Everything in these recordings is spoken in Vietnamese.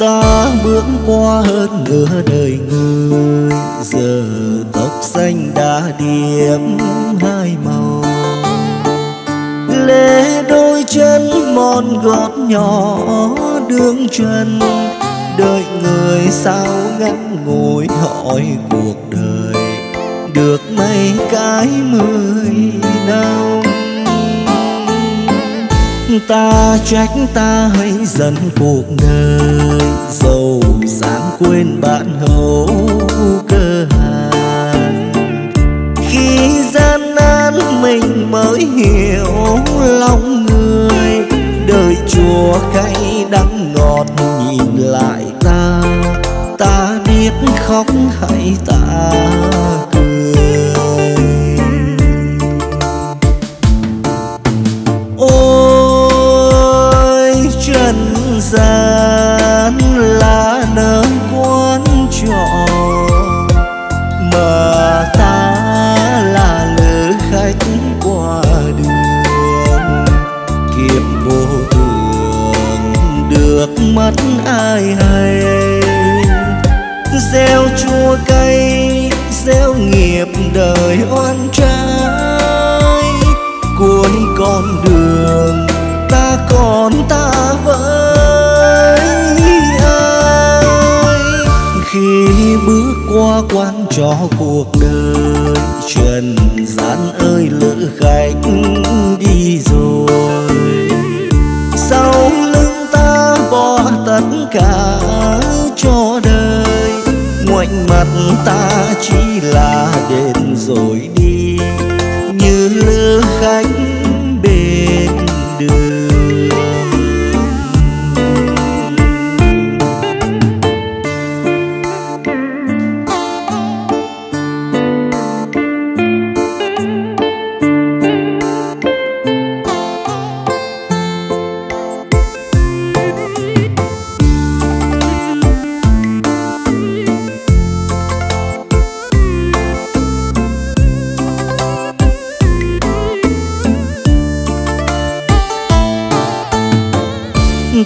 ta bước qua hơn nửa đời người. Giờ tóc xanh đã điểm hai màu. Lê đôi chân mòn gót nhỏ đường chân đợi người sao ngắn ngồi hỏi cuộc đời. Được mấy cái mười năm ta trách ta hãy dần cuộc đời? Quên bạn hầu cơ hàn. Khi gian nan mình mới hiểu lòng người, đời chùa cay đắng ngọt nhìn lại ta. Ta biết khóc hay ta đời oan trái, cuối con đường ta còn ta với ai? Khi bước qua quan cho cuộc đời, trần gian ơi lỡ gánh đi rồi. Sau lưng ta bỏ tất cả mặt ta chỉ là đền rồi đi.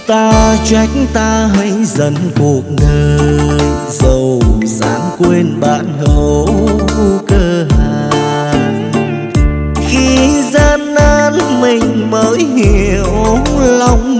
Ta, trách ta hãy dần cuộc đời. Giàu dán quên bạn hữu cơ hàn. Khi gian nan mình mới hiểu lòng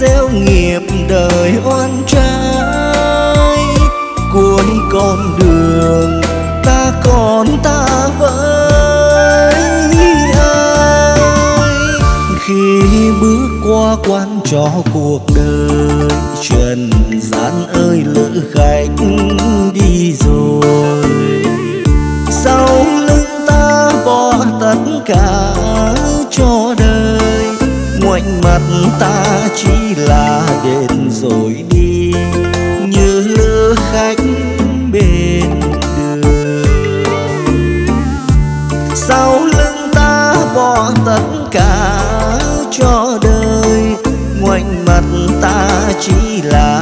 gieo nghiệp đời oan trái. Cuối con đường, ta còn ta với ai? Khi bước qua quan trò cuộc đời, trần gian ơi, lữ khách. Ngoảnh mặt ta chỉ là đền rồi đi như lữ khách bên đường. sau lưng ta bỏ tất cả cho đời ngoảnh mặt ta chỉ là